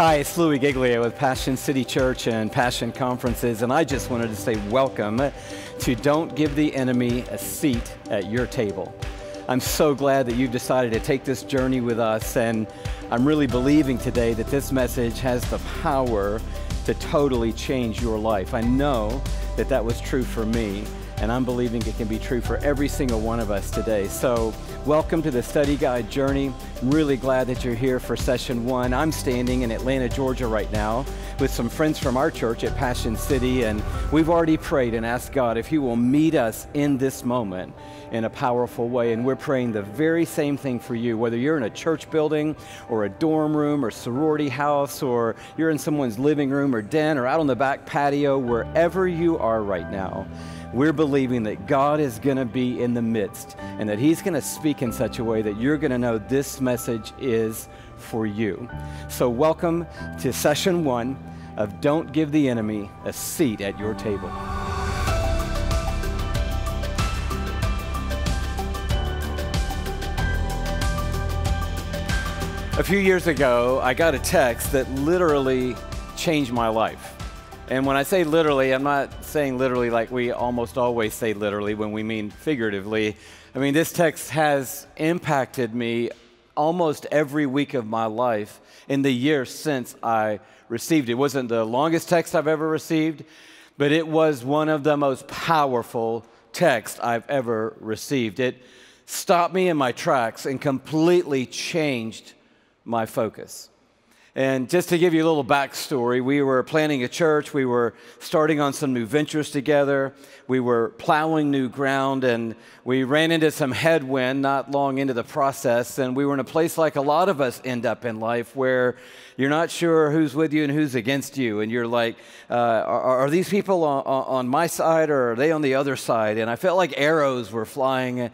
Hi, it's Louie Giglio with Passion City Church and Passion Conferences, and I just wanted to say welcome to Don't Give the Enemy a Seat at Your Table. I'm so glad that you've decided to take this journey with us, and I'm really believing today that this message has the power to totally change your life. I know that that was true for me and I'm believing it can be true for every single one of us today. So, welcome to the Study Guide Journey. I'm really glad that you're here for session one. I'm standing in Atlanta, Georgia right now with some friends from our church at Passion City, and we've already prayed and asked God if He will meet us in this moment in a powerful way. And we're praying the very same thing for you, whether you're in a church building or a dorm room or sorority house, or you're in someone's living room or den or out on the back patio, wherever you are right now we're believing that God is going to be in the midst and that He's going to speak in such a way that you're going to know this message is for you. So, welcome to session one of Don't Give the Enemy a Seat at Your Table. A few years ago, I got a text that literally changed my life. And when I say literally, I'm not saying literally like we almost always say literally when we mean figuratively. I mean, this text has impacted me almost every week of my life in the year since I received it. It wasn't the longest text I've ever received, but it was one of the most powerful texts I've ever received. It stopped me in my tracks and completely changed my focus. And just to give you a little backstory, we were planning a church. We were starting on some new ventures together. We were plowing new ground, and we ran into some headwind not long into the process. And we were in a place like a lot of us end up in life where you're not sure who's with you and who's against you. And you're like, uh, are, are, these people on, on my side or are they on the other side? And I felt like arrows were flying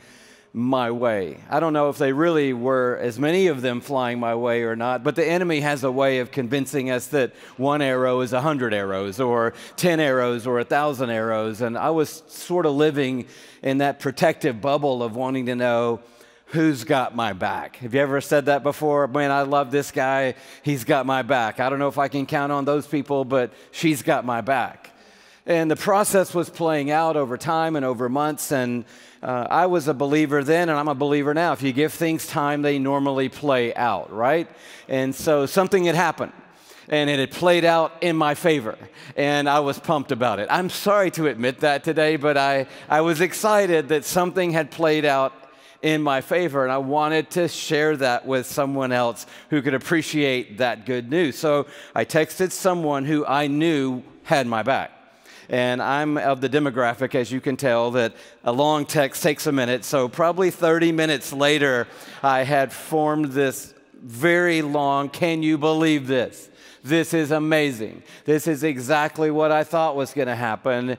my way. I don't know if they really were as many of them flying my way or not, but the enemy has a way of convincing us that one arrow is a hundred arrows or 10 arrows or a thousand arrows. And I was sort of living in that protective bubble of wanting to know who's got my back. Have you ever said that before? Man, I love this guy. He's got my back. I don't know if I can count on those people, but she's got my back. And the process was playing out over time and over months. And uh, I was a believer then, and I'm a believer now. If you give things time, they normally play out, right? And so something had happened. And it had played out in my favor, and I was pumped about it. I'm sorry to admit that today, but I, I was excited that something had played out in my favor, and I wanted to share that with someone else who could appreciate that good news. So I texted someone who I knew had my back. And I'm of the demographic, as you can tell, that a long text takes a minute. So, probably 30 minutes later, I had formed this very long, can you believe this? This is amazing. This is exactly what I thought was going to happen.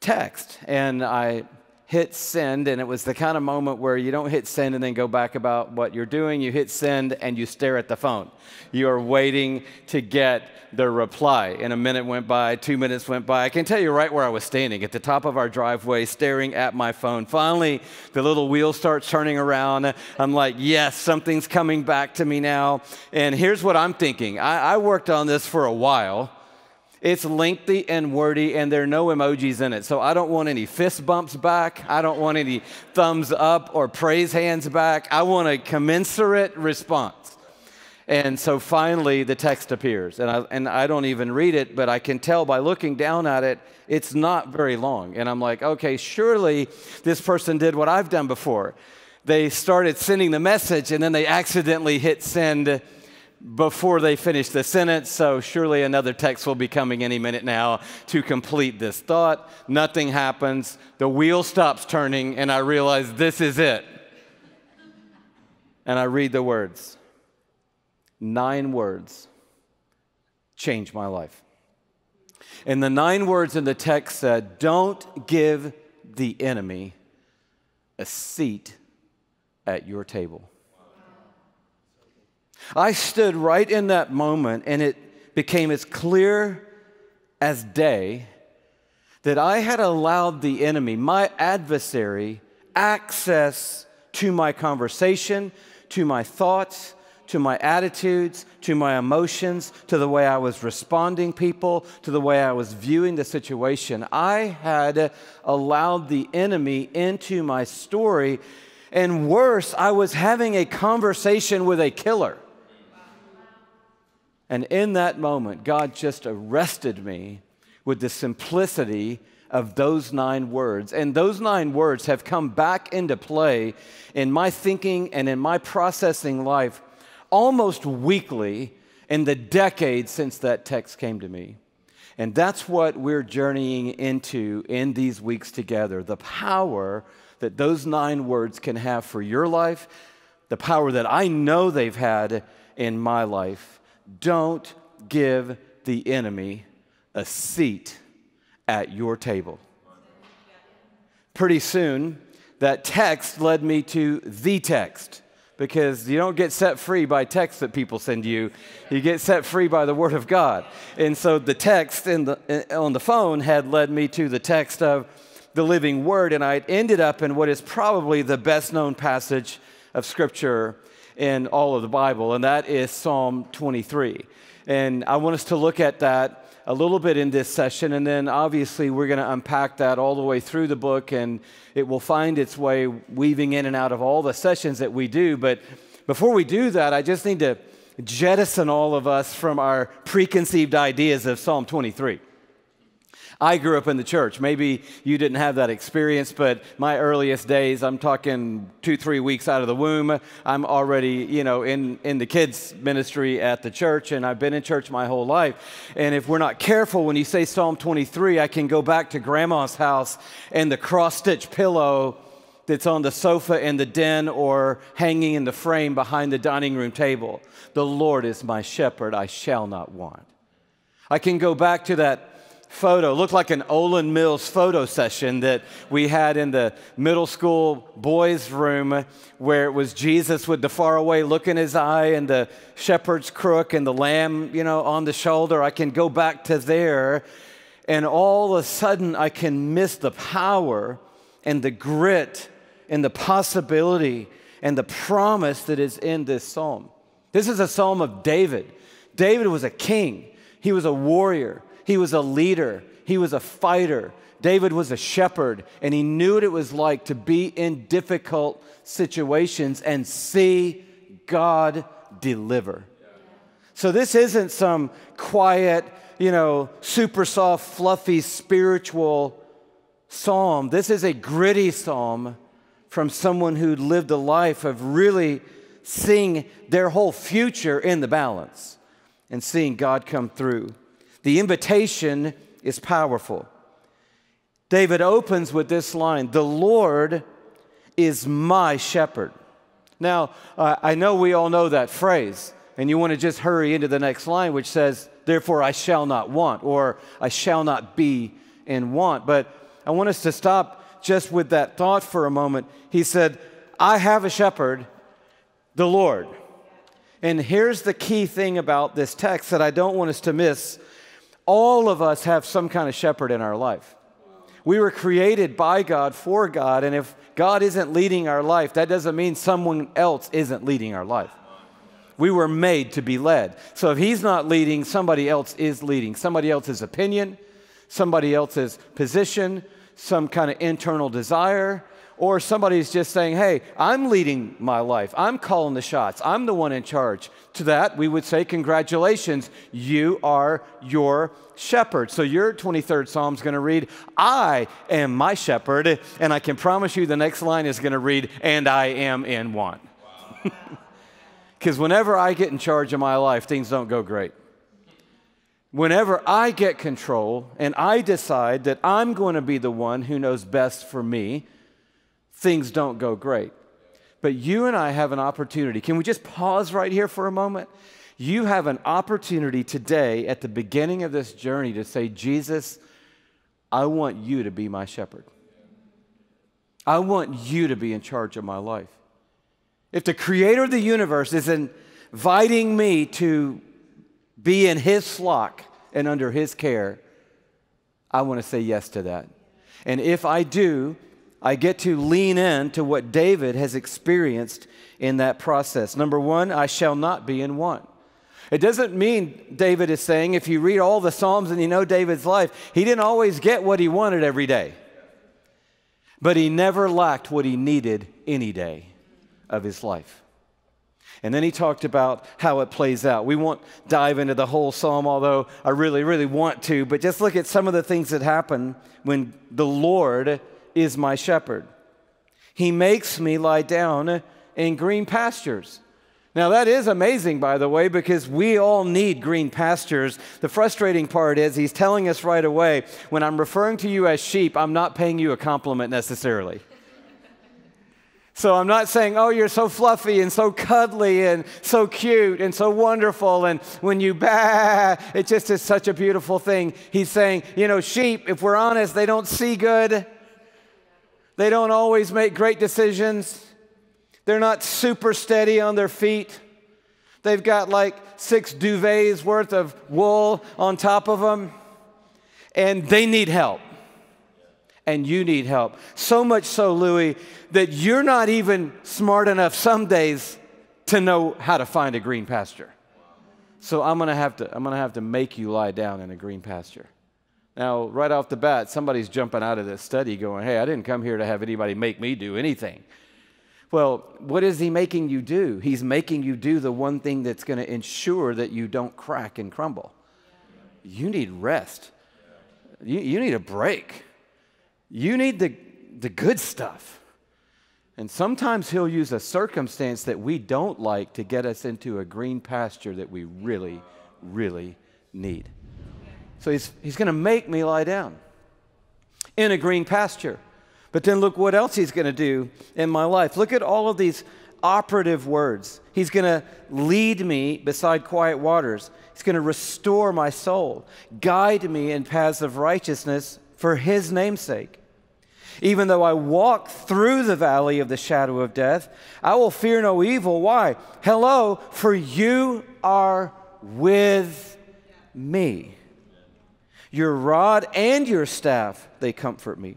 Text. And I hit send, and it was the kind of moment where you don't hit send and then go back about what you're doing. You hit send and you stare at the phone. You are waiting to get the reply. And a minute went by, two minutes went by. I can tell you right where I was standing at the top of our driveway, staring at my phone. Finally, the little wheel starts turning around. I'm like, yes, something's coming back to me now. And here's what I'm thinking I, I worked on this for a while. It's lengthy and wordy, and there are no emojis in it. So I don't want any fist bumps back. I don't want any thumbs up or praise hands back. I want a commensurate response. And so finally, the text appears. And I, and I don't even read it, but I can tell by looking down at it, it's not very long. And I'm like, okay, surely this person did what I've done before. They started sending the message, and then they accidentally hit send before they finish the sentence, so surely another text will be coming any minute now to complete this thought. Nothing happens. The wheel stops turning, and I realize this is it. And I read the words. Nine words changed my life. And the nine words in the text said, Don't give the enemy a seat at your table. I stood right in that moment, and it became as clear as day that I had allowed the enemy, my adversary, access to my conversation, to my thoughts, to my attitudes, to my emotions, to the way I was responding people, to the way I was viewing the situation. I had allowed the enemy into my story. And worse, I was having a conversation with a killer. And in that moment, God just arrested me with the simplicity of those nine words. And those nine words have come back into play in my thinking and in my processing life almost weekly in the decades since that text came to me. And that's what we're journeying into in these weeks together the power that those nine words can have for your life, the power that I know they've had in my life. Don't give the enemy a seat at your table. Pretty soon, that text led me to the text because you don't get set free by texts that people send you. You get set free by the Word of God. And so the text in the, on the phone had led me to the text of the living Word, and I ended up in what is probably the best known passage of Scripture in all of the Bible, and that is Psalm 23. And I want us to look at that a little bit in this session, and then obviously we're going to unpack that all the way through the book, and it will find its way weaving in and out of all the sessions that we do. But before we do that, I just need to jettison all of us from our preconceived ideas of Psalm 23. I grew up in the church. Maybe you didn't have that experience, but my earliest days, I'm talking two, three weeks out of the womb, I'm already, you know, in, in the kids' ministry at the church, and I've been in church my whole life. And if we're not careful, when you say Psalm 23, I can go back to grandma's house and the cross stitch pillow that's on the sofa in the den or hanging in the frame behind the dining room table. The Lord is my shepherd, I shall not want. I can go back to that photo. Looked like an Olan Mills photo session that we had in the middle school boys' room where it was Jesus with the faraway look in his eye and the shepherd's crook and the lamb, you know, on the shoulder. I can go back to there and all of a sudden I can miss the power and the grit and the possibility and the promise that is in this psalm. This is a psalm of David. David was a king. He was a warrior. He was a leader, he was a fighter. David was a shepherd, and he knew what it was like to be in difficult situations and see God deliver. So, this isn't some quiet, you know, super soft, fluffy, spiritual psalm. This is a gritty psalm from someone who lived a life of really seeing their whole future in the balance and seeing God come through. The invitation is powerful. David opens with this line The Lord is my shepherd. Now, uh, I know we all know that phrase, and you want to just hurry into the next line, which says, Therefore I shall not want, or I shall not be in want. But I want us to stop just with that thought for a moment. He said, I have a shepherd, the Lord. And here's the key thing about this text that I don't want us to miss all of us have some kind of shepherd in our life. We were created by God for God, and if God isn't leading our life, that doesn't mean someone else isn't leading our life. We were made to be led. So if He's not leading, somebody else is leading. Somebody else's opinion, somebody else's position, some kind of internal desire, or somebody's just saying, hey, I'm leading my life. I'm calling the shots. I'm the one in charge. To that, we would say, congratulations, you are your shepherd. So your 23rd Psalm is going to read, I am my shepherd. And I can promise you the next line is going to read, and I am in want. Because whenever I get in charge of my life, things don't go great. Whenever I get control and I decide that I'm going to be the one who knows best for me, things don't go great. But you and I have an opportunity. Can we just pause right here for a moment? You have an opportunity today at the beginning of this journey to say, Jesus, I want you to be my shepherd. I want you to be in charge of my life. If the creator of the universe is inviting me to be in his flock and under his care, I want to say yes to that. And if I do, I get to lean in to what David has experienced in that process. Number one, I shall not be in want. It doesn't mean David is saying, if you read all the Psalms and you know David's life, he didn't always get what he wanted every day. But he never lacked what he needed any day of his life. And then he talked about how it plays out. We won't dive into the whole psalm, although I really, really want to, but just look at some of the things that happen when the Lord is my shepherd. He makes me lie down in green pastures. Now, that is amazing, by the way, because we all need green pastures. The frustrating part is he's telling us right away when I'm referring to you as sheep, I'm not paying you a compliment necessarily. So I'm not saying, oh, you're so fluffy and so cuddly and so cute and so wonderful. And when you bah, it just is such a beautiful thing. He's saying, you know, sheep, if we're honest, they don't see good. They don't always make great decisions. They're not super steady on their feet. They've got like six duvets worth of wool on top of them. And they need help. And you need help. So much so, Louie, that you're not even smart enough some days to know how to find a green pasture. So I'm gonna have to, I'm gonna have to make you lie down in a green pasture. Now, right off the bat, somebody's jumping out of this study going, Hey, I didn't come here to have anybody make me do anything. Well, what is he making you do? He's making you do the one thing that's going to ensure that you don't crack and crumble. You need rest. You, you need a break. You need the, the good stuff. And sometimes he'll use a circumstance that we don't like to get us into a green pasture that we really, really need. So he's, he's going to make me lie down in a green pasture. But then look what else he's going to do in my life. Look at all of these operative words. He's going to lead me beside quiet waters. He's going to restore my soul, guide me in paths of righteousness for his namesake. Even though I walk through the valley of the shadow of death, I will fear no evil. Why? Hello, for you are with me. Your rod and your staff, they comfort me.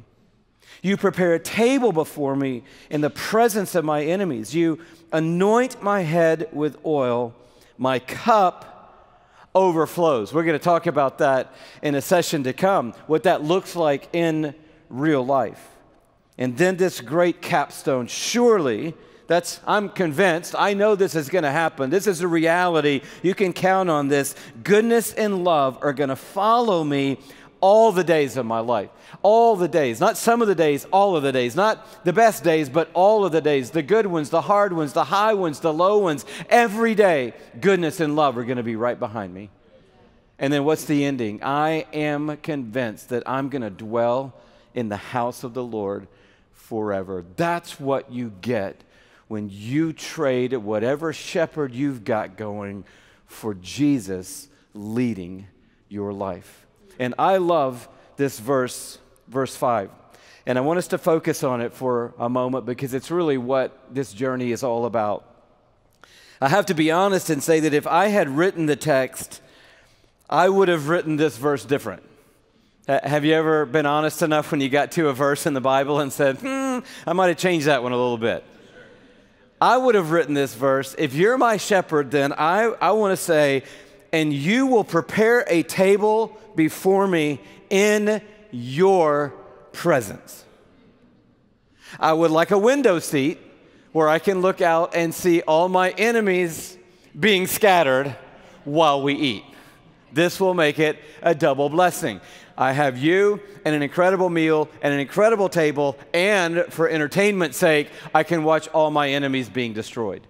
You prepare a table before me in the presence of my enemies. You anoint my head with oil. My cup overflows. We're going to talk about that in a session to come, what that looks like in real life. And then this great capstone. Surely, that's, I'm convinced, I know this is going to happen. This is a reality. You can count on this. Goodness and love are going to follow me all the days of my life. All the days, not some of the days, all of the days, not the best days, but all of the days, the good ones, the hard ones, the high ones, the low ones. Every day, goodness and love are going to be right behind me. And then what's the ending? I am convinced that I'm going to dwell in the house of the Lord forever. That's what you get when you trade whatever shepherd you've got going for Jesus leading your life. And I love this verse, verse 5. And I want us to focus on it for a moment because it's really what this journey is all about. I have to be honest and say that if I had written the text, I would have written this verse different. Have you ever been honest enough when you got to a verse in the Bible and said, hmm, I might have changed that one a little bit? I would have written this verse, if you're my shepherd, then I, I want to say, and you will prepare a table before me in your presence. I would like a window seat where I can look out and see all my enemies being scattered while we eat. This will make it a double blessing. I have you and an incredible meal and an incredible table, and for entertainment's sake, I can watch all my enemies being destroyed.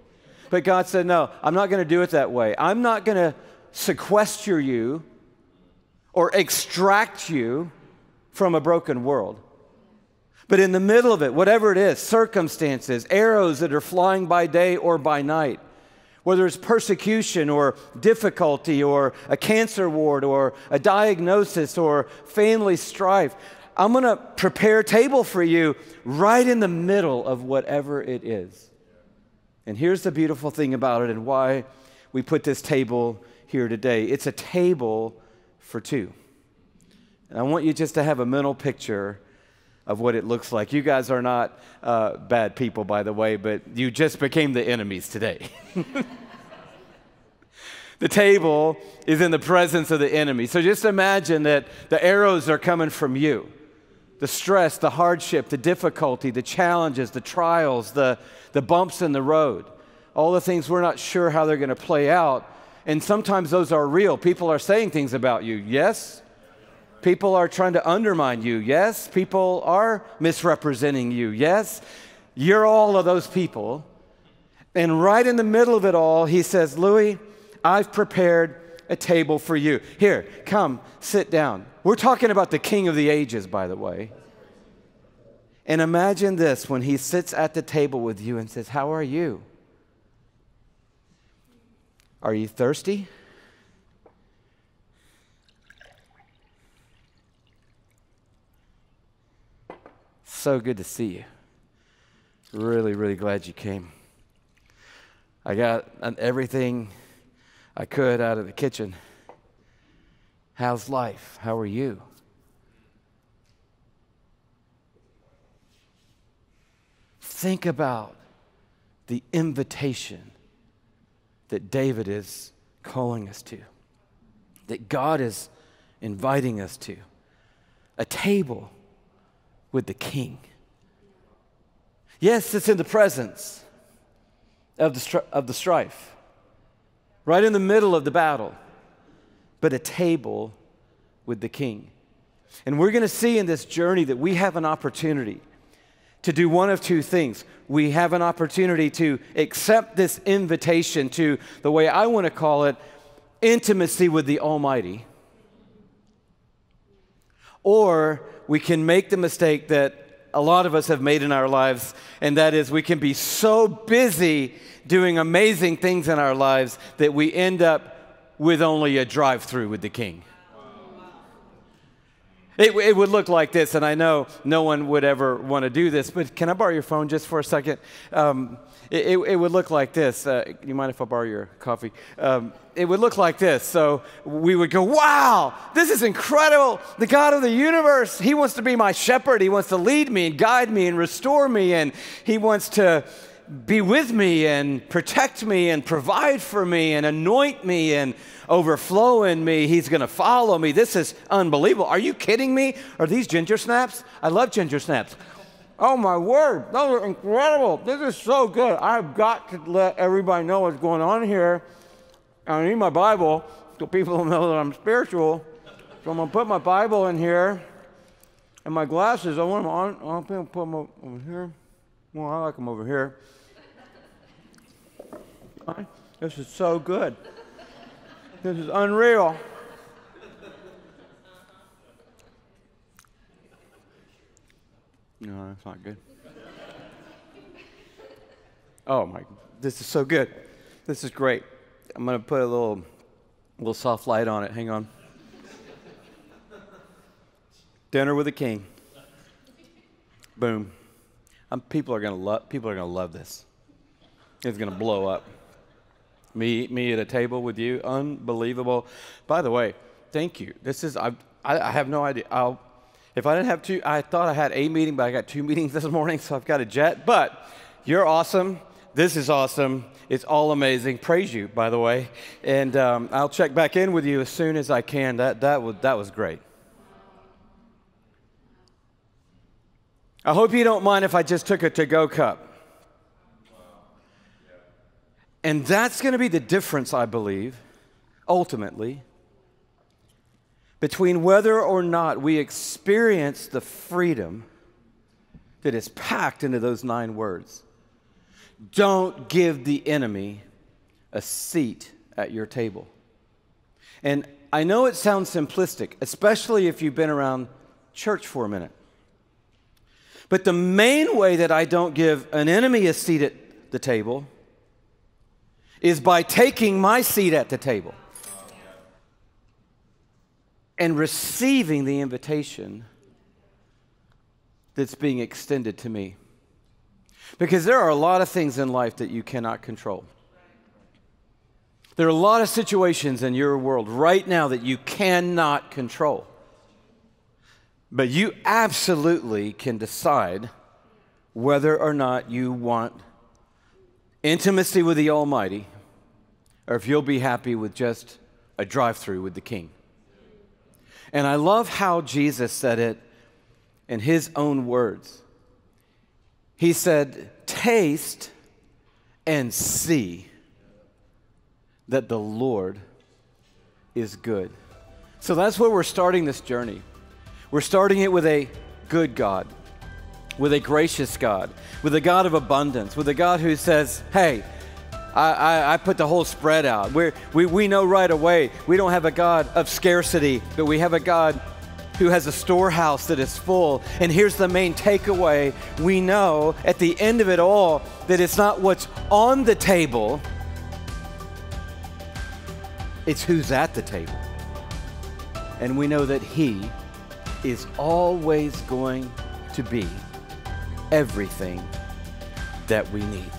But God said, No, I'm not going to do it that way. I'm not going to sequester you or extract you from a broken world. But in the middle of it, whatever it is, circumstances, arrows that are flying by day or by night, whether it's persecution or difficulty or a cancer ward or a diagnosis or family strife, I'm going to prepare a table for you right in the middle of whatever it is. And here's the beautiful thing about it and why we put this table here today it's a table for two. And I want you just to have a mental picture of what it looks like. You guys are not uh, bad people, by the way, but you just became the enemies today. the table is in the presence of the enemy. So just imagine that the arrows are coming from you. The stress, the hardship, the difficulty, the challenges, the trials, the, the bumps in the road, all the things we're not sure how they're going to play out. And sometimes those are real. People are saying things about you, yes? People are trying to undermine you. Yes, people are misrepresenting you. Yes, you're all of those people. And right in the middle of it all, he says, Louie, I've prepared a table for you. Here, come, sit down. We're talking about the king of the ages, by the way. And imagine this when he sits at the table with you and says, How are you? Are you thirsty? So good to see you. Really, really glad you came. I got everything I could out of the kitchen. How's life? How are you? Think about the invitation that David is calling us to, that God is inviting us to. A table with the king. Yes, it's in the presence of the, of the strife, right in the middle of the battle, but a table with the king. And we're going to see in this journey that we have an opportunity to do one of two things. We have an opportunity to accept this invitation to the way I want to call it intimacy with the Almighty, or we can make the mistake that a lot of us have made in our lives, and that is we can be so busy doing amazing things in our lives that we end up with only a drive through with the king. It, it, would look like this, and I know no one would ever want to do this, but can I borrow your phone just for a second? Um, it, it, it, would look like this. Uh, you mind if I borrow your coffee? Um, it would look like this. So we would go, wow, this is incredible. The God of the universe, He wants to be my shepherd. He wants to lead me and guide me and restore me, and He wants to be with me and protect me and provide for me and anoint me and overflow in me. He's going to follow me. This is unbelievable. Are you kidding me? Are these ginger snaps? I love ginger snaps. Oh my word, those are incredible. This is so good. I've got to let everybody know what's going on here. I need my Bible so people know that I'm spiritual. So I'm going to put my Bible in here and my glasses. I want them on. I'll put them over here. Well, I like them over here. This is so good. This is unreal. No, that's not good. Oh my, this is so good. This is great. I'm going to put a little, little soft light on it. Hang on. Dinner with a king. Boom. People are to love. People are to love this. It's going to blow up. Me, me at a table with you, unbelievable. By the way, thank you. This is I, I have no idea. I'll if I didn't have two, I thought I had a meeting, but I got two meetings this morning, so I've got a jet. But you're awesome. This is awesome. It's all amazing. Praise you, by the way. And um, I'll check back in with you as soon as I can. That, that, was, that was great. I hope you don't mind if I just took a to go cup. And that's going to be the difference, I believe, ultimately, between whether or not we experience the freedom that is packed into those nine words. Don't give the enemy a seat at your table. And I know it sounds simplistic, especially if you've been around church for a minute. But the main way that I don't give an enemy a seat at the table is by taking my seat at the table and receiving the invitation that's being extended to me. Because there are a lot of things in life that you cannot control. There are a lot of situations in your world right now that you cannot control. But you absolutely can decide whether or not you want intimacy with the Almighty or if you'll be happy with just a drive through with the King. And I love how Jesus said it in his own words. He said, Taste and see that the Lord is good. So that's where we're starting this journey. We're starting it with a good God, with a gracious God, with a God of abundance, with a God who says, Hey, I, I, I, put the whole spread out. We're, we, we know right away we don't have a God of scarcity, but we have a God who has a storehouse that is full. And here's the main takeaway we know at the end of it all that it's not what's on the table, it's who's at the table. And we know that He is always going to be everything that we need.